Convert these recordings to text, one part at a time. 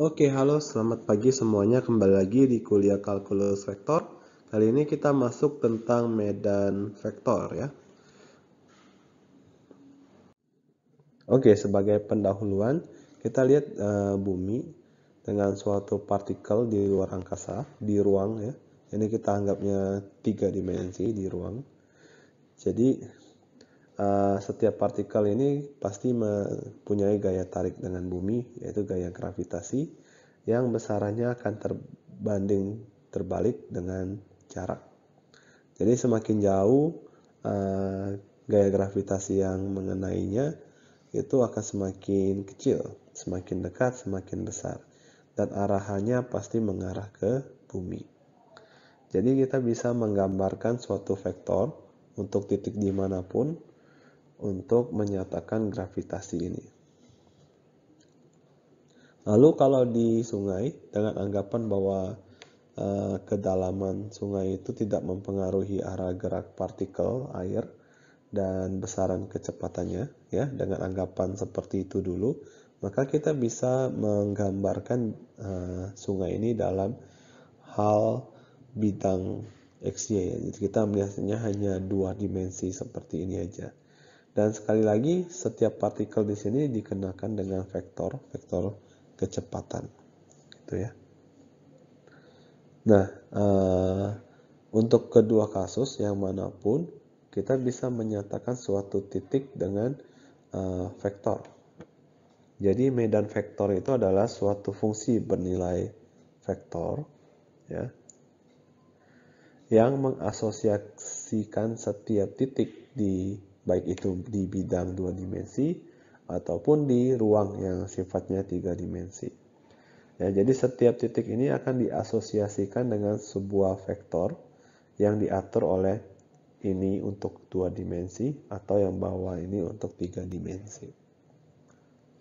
Oke, halo, selamat pagi semuanya. Kembali lagi di kuliah kalkulus vektor. Kali ini kita masuk tentang medan vektor ya. Oke, sebagai pendahuluan, kita lihat uh, bumi dengan suatu partikel di luar angkasa, di ruang ya. Ini kita anggapnya tiga dimensi di ruang. Jadi Eh, setiap partikel ini pasti mempunyai gaya tarik dengan bumi, yaitu gaya gravitasi, yang besarannya akan terbanding terbalik dengan jarak. Jadi semakin jauh uh, gaya gravitasi yang mengenainya, itu akan semakin kecil, semakin dekat, semakin besar. Dan arahannya pasti mengarah ke bumi. Jadi kita bisa menggambarkan suatu vektor untuk titik di mana pun untuk menyatakan gravitasi ini. Lalu kalau di sungai dengan anggapan bahwa uh, kedalaman sungai itu tidak mempengaruhi arah gerak partikel air dan besaran kecepatannya ya dengan anggapan seperti itu dulu maka kita bisa menggambarkan uh, sungai ini dalam hal bidang XY. Jadi kita melihatnya hanya dua dimensi seperti ini aja. Dan sekali lagi, setiap partikel di sini dikenakan dengan vektor, vektor kecepatan. Gitu ya. Nah, uh, untuk kedua kasus yang mana pun, kita bisa menyatakan suatu titik dengan uh, vektor. Jadi medan vektor itu adalah suatu fungsi bernilai vektor, ya, yang mengasosiasikan setiap titik di baik itu di bidang dua dimensi ataupun di ruang yang sifatnya tiga dimensi. Ya, jadi setiap titik ini akan diasosiasikan dengan sebuah vektor yang diatur oleh ini untuk dua dimensi atau yang bawah ini untuk tiga dimensi.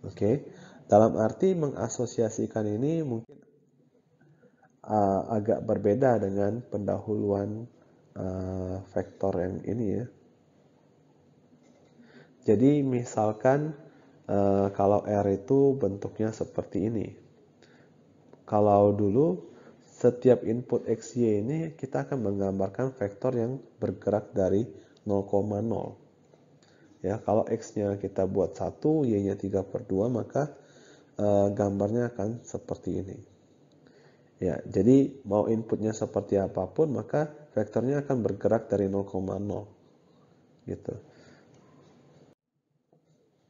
Oke, dalam arti mengasosiasikan ini mungkin uh, agak berbeda dengan pendahuluan uh, vektor yang ini ya. Jadi misalkan uh, kalau R itu bentuknya seperti ini. Kalau dulu setiap input XY ini kita akan menggambarkan vektor yang bergerak dari 0,0. Ya, kalau X-nya kita buat 1, Y-nya 3 per 2, maka uh, gambarnya akan seperti ini. Ya, jadi mau inputnya seperti apa pun, maka vektornya akan bergerak dari 0,0. Gitu.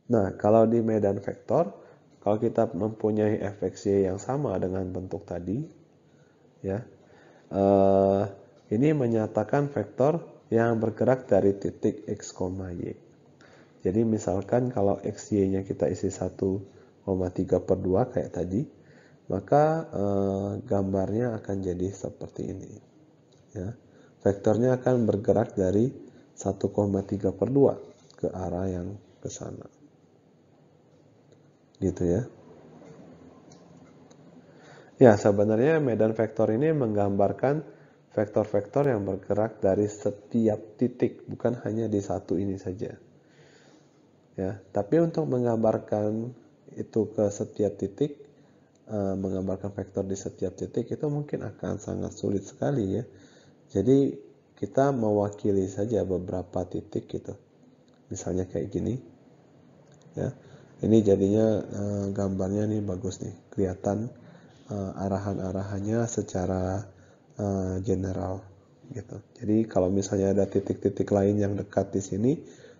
Nah, kalau di medan vektor, kalau kita mempunyai fxy yang sama dengan bentuk tadi, ya, uh, ini menyatakan vektor yang bergerak dari titik x, y. Jadi misalkan kalau xy-nya kita isi 1,3 per 2 kayak tadi, maka uh, gambarnya akan jadi seperti ini. Ya. Vektornya akan bergerak dari 1,3 per 2 ke arah yang ke sana gitu ya. Ya, sebenarnya medan vektor ini menggambarkan vektor-vektor yang bergerak dari setiap titik, bukan hanya di satu ini saja. Ya, tapi untuk menggambarkan itu ke setiap titik, uh, menggambarkan vektor di setiap titik itu mungkin akan sangat sulit sekali ya. Jadi kita mewakili saja beberapa titik gitu. Misalnya kayak gini. Ya ini jadinya uh, gambarnya nih bagus nih kelihatan uh, arahan-arahannya secara uh, general gitu. Jadi kalau misalnya ada titik-titik lain yang dekat di sini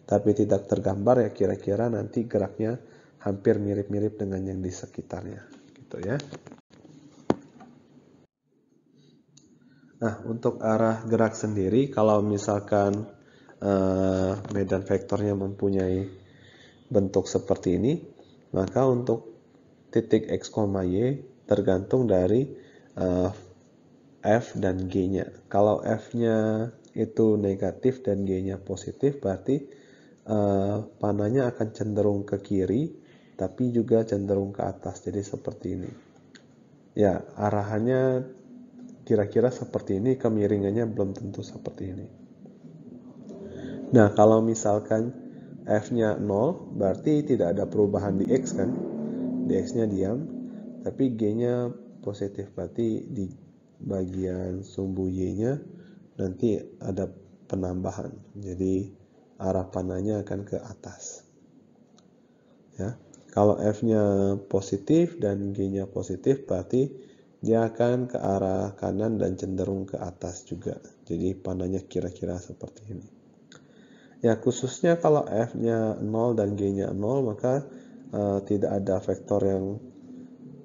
tapi tidak tergambar ya kira-kira nanti geraknya hampir mirip-mirip dengan yang di sekitarnya gitu ya. Nah, untuk arah gerak sendiri, kalau misalkan uh, medan vektornya mempunyai bentuk seperti ini, maka untuk titik x, y tergantung dari uh, f dan g-nya. Kalau f-nya itu negatif dan g-nya positif, berarti uh, panahnya akan cenderung ke kiri, tapi juga cenderung ke atas. Jadi seperti ini. Ya, arahannya kira-kira seperti ini, kemiringannya belum tentu seperti ini. Nah, kalau misalkan f-nya 0 berarti tidak ada perubahan di x kan? Di x-nya diam tapi G-nya positif berarti di bagian sumbu Y-nya nanti ada penambahan. Jadi arah panahnya akan ke atas. Ya kalau F-nya positif dan G-nya positif berarti dia akan ke arah kanan dan cenderung ke atas juga. Jadi panahnya kira-kira seperti ini ya khususnya kalau F-nya 0 dan G-nya 0 maka uh, tidak ada vektor yang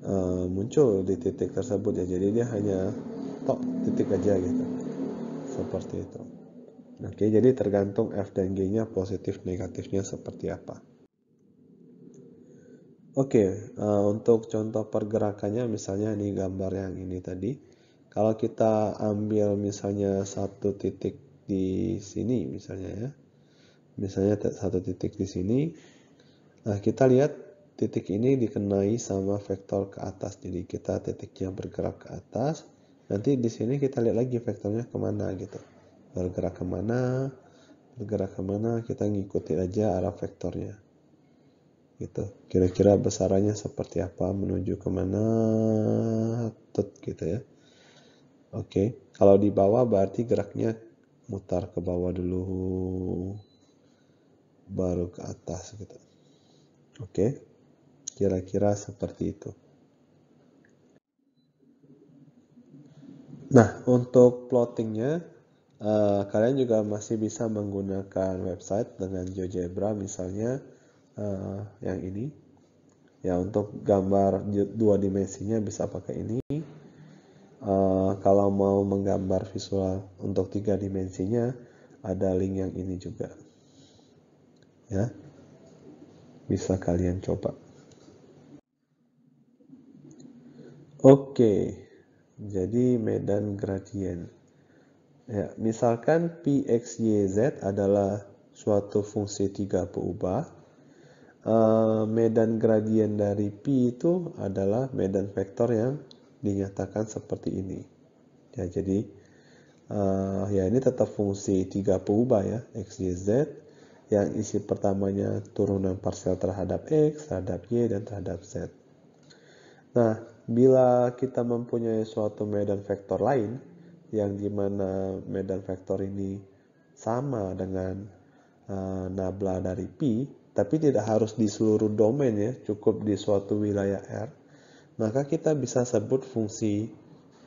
uh, muncul di titik tersebut ya. Jadi dia hanya tok titik aja gitu. Seperti itu. Oke jadi tergantung F dan G nya positif negatifnya seperti apa. Oke uh, untuk contoh pergerakannya misalnya ini gambar yang ini tadi. Kalau kita ambil misalnya satu titik di sini misalnya ya misalnya satu titik di sini. Nah kita lihat titik ini dikenai sama vektor ke atas. Jadi kita titiknya bergerak ke atas. Nanti di sini kita lihat lagi vektornya ke mana gitu. Bergerak ke mana bergerak ke mana kita ngikutin aja arah vektornya. Gitu. Kira-kira besarannya seperti apa menuju ke mana tut gitu ya. Oke. Kalau di bawah berarti geraknya mutar ke bawah dulu baru ke atas gitu oke kira-kira seperti itu Nah, untuk plottingnya, uh, kalian juga masih bisa menggunakan website dengan GeoGebra misalnya uh, yang ini. Ya, untuk gambar dua dimensinya bisa pakai ini. Uh, kalau mau menggambar visual untuk tiga dimensinya, ada link yang ini juga. Ya, bisa kalian coba. Oke. Jadi medan gradien. Ya, misalkan P, X, Y, Z adalah suatu fungsi tiga berubah. Uh, medan gradien dari P itu adalah medan vektor yang dinyatakan seperti ini. Ya, jadi uh, ya ini tetap fungsi tiga berubah ya, X, Y, Z yang isi pertamanya turunan parsial terhadap X, terhadap Y, dan terhadap Z. Nah, bila kita mempunyai suatu medan vektor lain yang di mana medan vektor ini sama dengan uh, nabla dari pi tapi tidak harus di seluruh domain ya cukup di suatu wilayah R maka kita bisa sebut fungsi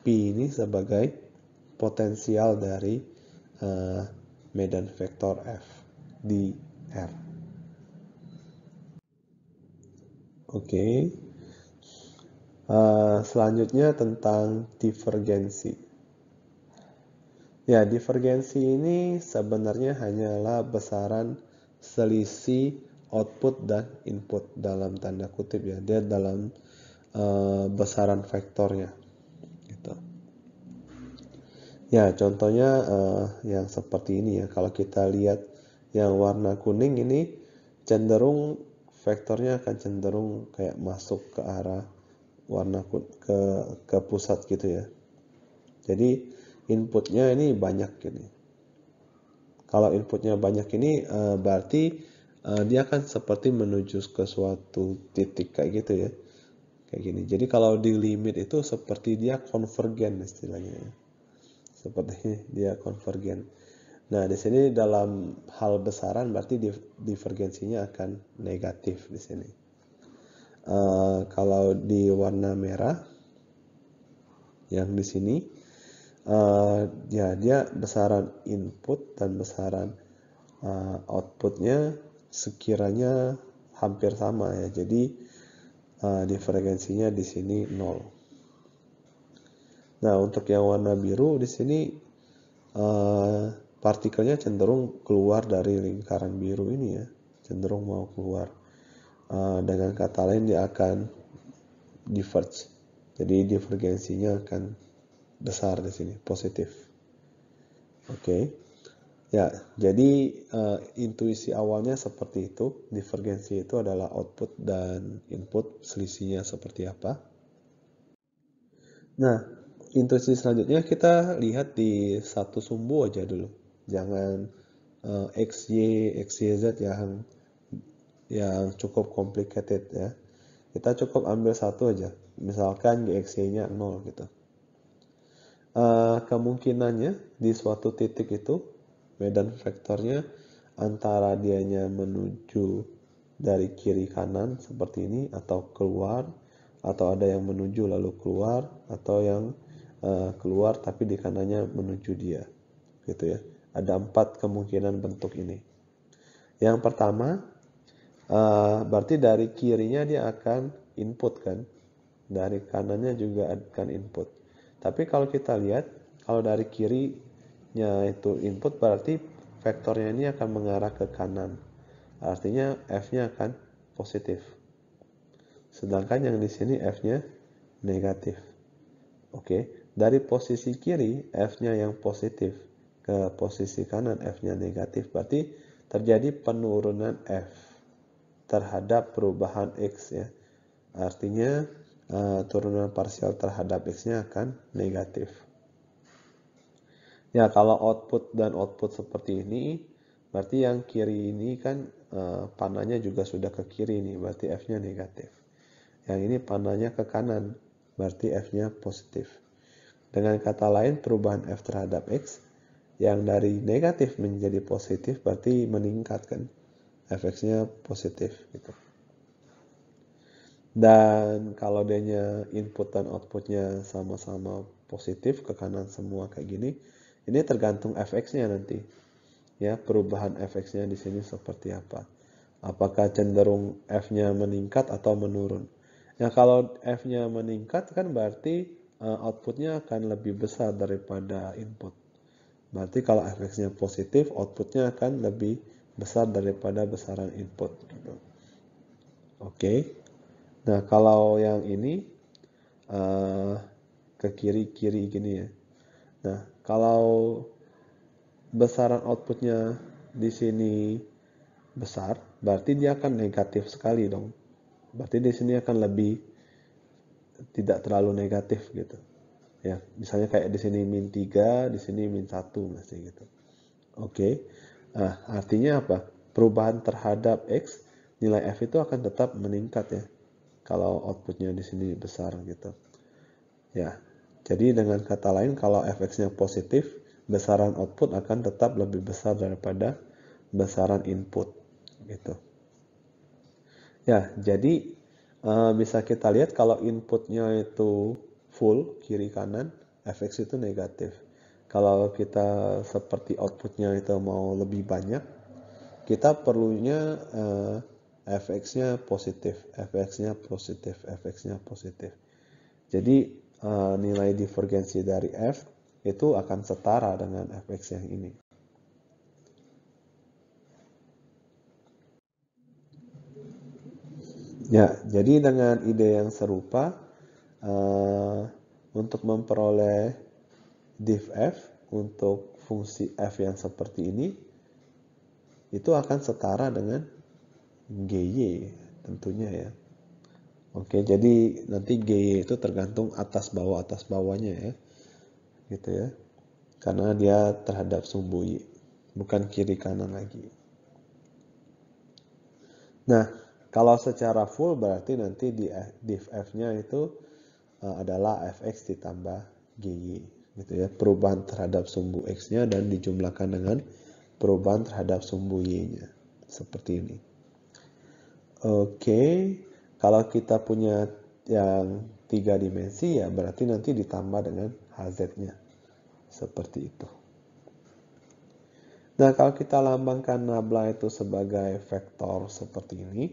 pi ini sebagai potensial dari uh, medan vektor F di R oke okay. Uh, selanjutnya tentang divergensi. Ya, divergensi ini sebenarnya hanyalah besaran selisih output dan input dalam tanda kutip ya. Dia dalam uh, besaran vektornya. Gitu. Ya, contohnya uh, yang seperti ini ya. Kalau kita lihat yang warna kuning ini cenderung vektornya akan cenderung kayak masuk ke arah warna ke ke pusat gitu ya. Jadi inputnya ini banyak ini. Kalau inputnya banyak ini uh, berarti uh, dia akan seperti menuju ke suatu titik kayak gitu ya. Kayak gini. Jadi kalau di limit itu seperti dia konvergen istilahnya ya. Seperti dia konvergen. Nah, di sini dalam hal besaran berarti divergensinya akan negatif di sini. Uh, kalau di warna merah yang di sini uh, ya dia besaran input dan besaran uh, outputnya sekiranya hampir sama ya jadi uh, diferensinya di sini 0 nah untuk yang warna biru di sini uh, partikelnya cenderung keluar dari lingkaran biru ini ya. Cenderung mau keluar. Uh, dengan kata lain dia akan diverge. Jadi divergensinya akan besar di sini positif. Oke. Okay. ya jadi uh, intuisi awalnya seperti itu. Divergensi itu adalah output dan input. Selisihnya seperti apa? Nah intuisi selanjutnya kita lihat di satu sumbu aja dulu jangan uh, x y x y z yang yang cukup complicated ya. kita cukup ambil satu aja. Misalkan gxy-nya 0 gitu. Uh, kemungkinannya di suatu titik itu medan vektornya antara dianya menuju dari kiri kanan seperti ini atau keluar atau ada yang menuju lalu keluar atau yang uh, keluar tapi di kanannya menuju dia gitu ya ada empat kemungkinan bentuk ini yang pertama uh, berarti dari kirinya dia akan input kan dari kanannya juga akan input tapi kalau kita lihat kalau dari kirinya itu input berarti vektornya ini akan mengarah ke kanan. Artinya F-nya akan positif. Sedangkan yang di sini F-nya negatif. Oke, dari posisi kiri F-nya yang positif ke posisi kanan F-nya negatif. Berarti terjadi penurunan F terhadap perubahan X ya. Artinya uh, turunan parsial terhadap X-nya akan negatif. Ya, kalau output dan output seperti ini, berarti yang kiri ini kan uh, panahnya juga sudah ke kiri nih, berarti F-nya negatif. Yang ini panahnya ke kanan, berarti F-nya positif. Dengan kata lain, perubahan F terhadap X yang dari negatif menjadi positif berarti meningkatkan Fx-nya positif gitu. Dan kalau dia input dan outputnya sama-sama positif ke kanan semua kayak gini, ini tergantung fx-nya nanti. Ya, perubahan fx-nya di sini seperti apa. Apakah cenderung f-nya meningkat atau menurun. Ya, kalau f-nya meningkat kan berarti uh, outputnya akan lebih besar daripada input. Berarti kalau fx-nya positif, outputnya akan lebih besar daripada besaran input. Oke. Okay. Nah, kalau yang ini uh, ke kiri-kiri gini ya. Nah, kalau besaran outputnya di sini besar, berarti dia akan negatif sekali dong. Berarti di sini akan lebih tidak terlalu negatif gitu. Ya, misalnya kayak di sini min 3, di sini min 1 masih gitu. Oke. Nah, artinya apa? Perubahan terhadap X, nilai F itu akan tetap meningkat ya. Kalau outputnya di sini besar gitu. Ya, jadi dengan kata lain kalau fx-nya positif, besaran output akan tetap lebih besar daripada besaran input gitu. Ya, jadi uh, bisa kita lihat kalau inputnya itu full kiri kanan, fx itu negatif. Kalau kita seperti outputnya itu mau lebih banyak, kita perlunya uh, fx-nya positif, fx-nya positif, fx-nya positif. Jadi uh, nilai divergensi dari f itu akan setara dengan fx yang ini. Ya, jadi dengan ide yang serupa, uh, untuk memperoleh div f untuk fungsi f yang seperti ini, itu akan setara dengan gy tentunya ya. Oke, jadi nanti GY itu tergantung atas bawah atas bawahnya ya. Gitu ya. Karena dia terhadap sumbu Y, bukan kiri kanan lagi. Nah, kalau secara full berarti nanti di div f-nya itu adalah fx ditambah gy gitu ya. Perubahan terhadap sumbu x-nya dan dijumlahkan dengan perubahan terhadap sumbu y-nya. Seperti ini. Oke. Kalau kita punya yang tiga dimensi ya berarti nanti ditambah dengan HZ-nya. Seperti itu. Nah, kalau kita lambangkan nabla itu sebagai vektor seperti ini,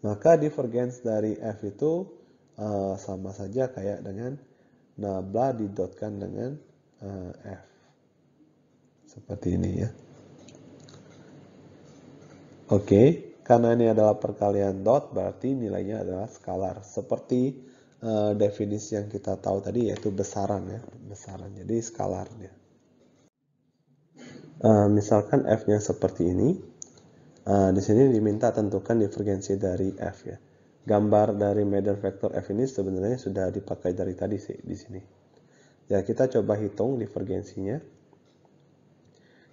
maka divergens dari F itu uh, sama saja kayak dengan nabla didotkan dengan uh, F. Seperti ini ya. Oke. Okay. Karena ini adalah perkalian dot, berarti nilainya adalah skalar. Seperti uh, definisi yang kita tahu tadi, yaitu besaran ya, besaran. Jadi skalarnya. Uh, misalkan f-nya seperti ini, uh, di sini diminta tentukan divergensi dari f ya. Gambar dari medan vektor f ini sebenarnya sudah dipakai dari tadi sih di sini. Ya kita coba hitung divergensinya.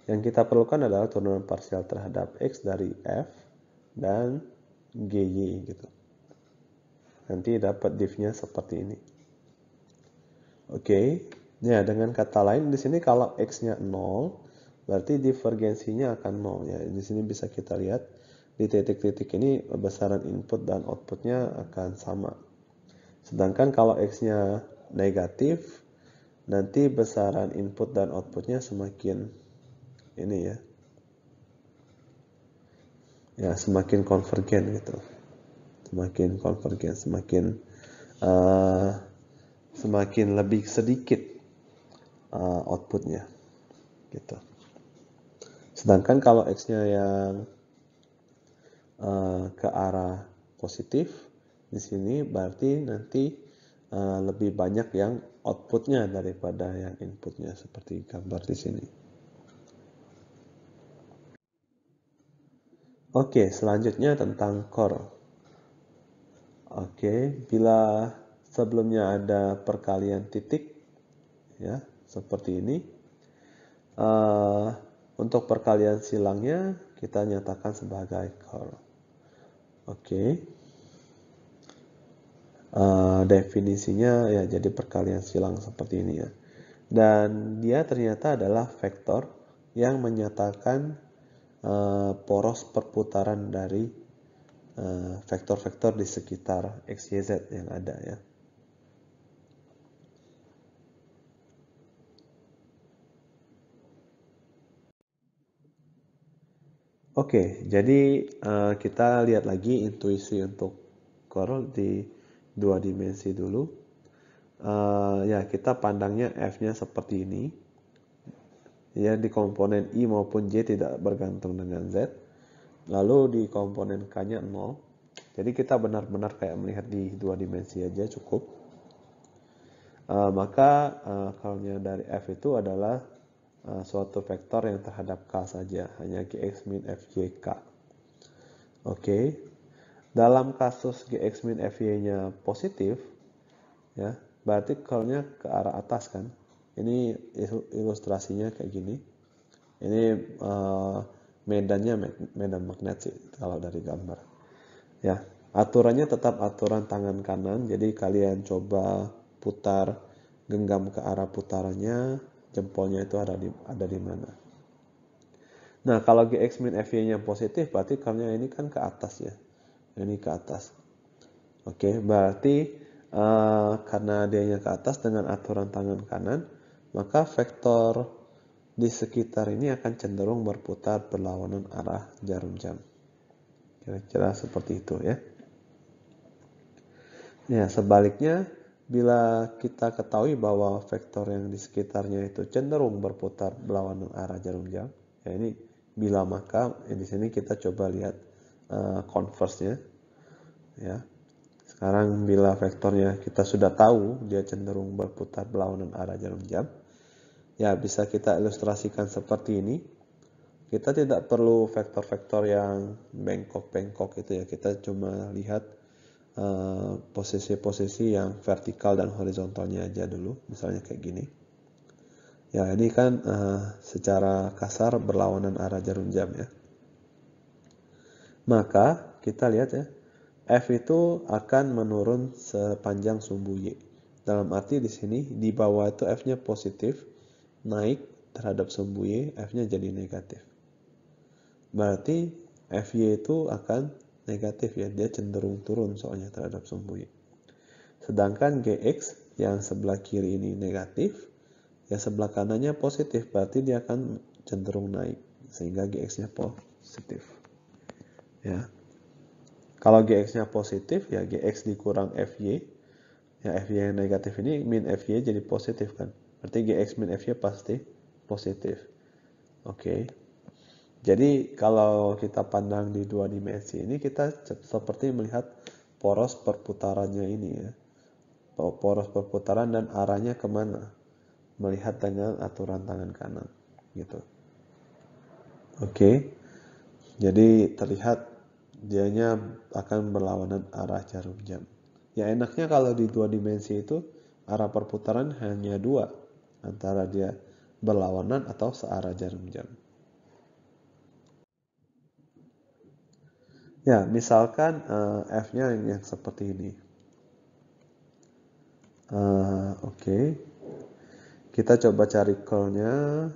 Yang kita perlukan adalah turunan parsial terhadap x dari f dan GY gitu. nanti dapat div-nya seperti ini. Oke, ya dengan kata lain di sini kalau x-nya 0, berarti divergensinya akan 0 ya. Di sini bisa kita lihat di titik-titik ini besaran input dan outputnya akan sama. Sedangkan kalau x-nya negatif, nanti besaran input dan outputnya semakin ini ya. Ya, semakin konvergen gitu semakin konvergen, semakin uh, semakin lebih sedikit uh, outputnya, gitu. Sedangkan kalau x-nya yang uh, ke arah positif di sini berarti nanti uh, lebih banyak yang outputnya daripada yang inputnya seperti gambar di sini. Oke, selanjutnya tentang core. Oke, bila sebelumnya ada perkalian titik, ya seperti ini. Uh, untuk perkalian silangnya kita nyatakan sebagai core. Oke. Uh, definisinya ya jadi perkalian silang seperti ini ya. Dan dia ternyata adalah vektor yang menyatakan uh, poros perputaran dari Eh, vektor-vektor di sekitar x, y, z yang ada ya. Oke, jadi uh, kita lihat lagi intuisi untuk core di dua dimensi dulu. Uh, ya, kita pandangnya f-nya seperti ini. Ya, di komponen i maupun j tidak bergantung dengan z lalu di komponen K-nya 0. Jadi kita benar-benar kayak melihat di dua dimensi aja cukup. Uh, maka uh, akalnya dari F itu adalah uh, suatu vektor yang terhadap K saja, hanya Gx min K. Oke. Dalam kasus Gx min Fy-nya positif, ya, berarti kalau ke arah atas kan. Ini ilustrasinya kayak gini. Ini uh, medannya medan magnet sih kalau dari gambar. Ya, aturannya tetap aturan tangan kanan. Jadi kalian coba putar genggam ke arah putarannya, jempolnya itu ada di ada di mana. Nah, kalau Gx min Fy-nya positif, berarti karena ini kan ke atas ya. Ini ke atas. Oke, berarti uh, karena dianya ke atas dengan aturan tangan kanan, maka vektor di sekitar ini akan cenderung berputar berlawanan arah jarum jam. Kira-kira seperti itu ya. Ya, sebaliknya bila kita ketahui bahwa vektor yang di sekitarnya itu cenderung berputar berlawanan arah jarum jam, ya ini bila maka ya di sini kita coba lihat uh, converse-nya. Ya. Sekarang bila vektornya kita sudah tahu dia cenderung berputar berlawanan arah jarum jam, ya bisa kita ilustrasikan seperti ini. Kita tidak perlu vektor-vektor yang bengkok-bengkok itu ya. Kita cuma lihat posisi-posisi uh, yang vertikal dan horizontalnya aja dulu. Misalnya kayak gini. Ya ini kan uh, secara kasar berlawanan arah jarum jam ya. Maka kita lihat ya. F itu akan menurun sepanjang sumbu Y. Dalam arti di sini di bawah itu F-nya positif, naik terhadap sumbu Y, F-nya jadi negatif. Berarti FY itu akan negatif ya, dia cenderung turun soalnya terhadap sumbu Y. Sedangkan GX yang sebelah kiri ini negatif, ya sebelah kanannya positif, berarti dia akan cenderung naik, sehingga GX-nya positif. Ya. Kalau GX-nya positif, ya GX dikurang FY, ya FY yang negatif ini min FY jadi positif kan. Berarti Gx min Fy pasti positif. Oke. Okay. Jadi kalau kita pandang di dua dimensi ini kita seperti melihat poros perputarannya ini ya. Poros perputaran dan arahnya ke mana. Melihat dengan aturan tangan kanan. Gitu. Oke. Jadi terlihat dianya akan berlawanan arah jarum jam. Ya enaknya kalau di dua dimensi itu arah perputaran hanya dua antara dia berlawanan atau searah jarum jam. Ya, misalkan uh, F-nya yang, yang seperti ini. Oke. Kita coba cari curlnya.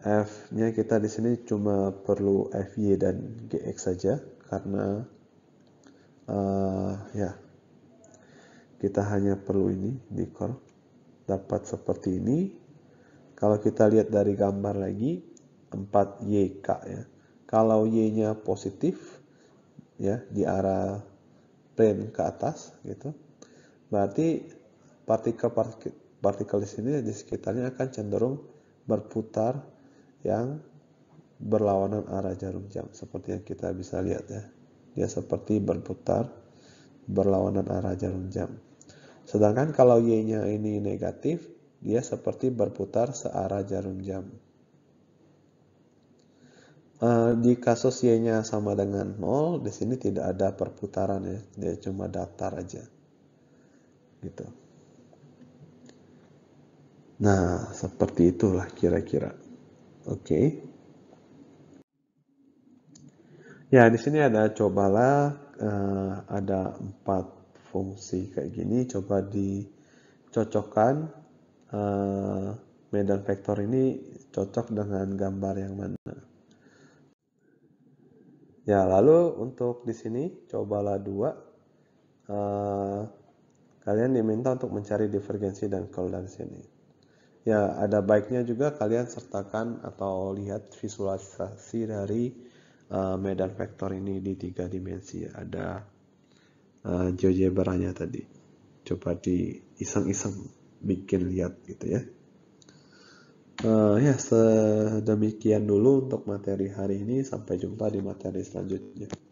F-nya kita di sini cuma perlu FY dan GX saja karena uh, ya kita hanya perlu ini di curl dapat seperti ini. Kalau kita lihat dari gambar lagi 4YK ya. Kalau Y-nya positif ya di arah plane ke atas gitu. Berarti partikel-partikel partikel di sini di sekitarnya akan cenderung berputar yang berlawanan arah jarum jam seperti yang kita bisa lihat ya. Dia seperti berputar berlawanan arah jarum jam. Sedangkan kalau Y-nya ini negatif, dia seperti berputar searah jarum jam. Uh, di kasus Y-nya sama dengan 0, di sini tidak ada perputaran ya, dia cuma datar aja. Gitu. Nah, seperti itulah kira-kira. Oke. Okay. Ya, di sini ada cobalah uh, ada empat fungsi kayak gini. Coba dicocokkan uh, medan vektor ini cocok dengan gambar yang mana. Ya, lalu untuk di sini cobalah dua. Uh, kalian diminta untuk mencari divergensi dan sini. Ya ada baiknya juga kalian sertakan atau lihat visualisasi dari uh, medan vektor ini di tiga dimensi. Ada uh, GeoGebra-nya tadi. Coba di iseng-iseng bikin lihat gitu ya uh, ya sedemikian dulu untuk materi hari ini. Sampai jumpa di materi selanjutnya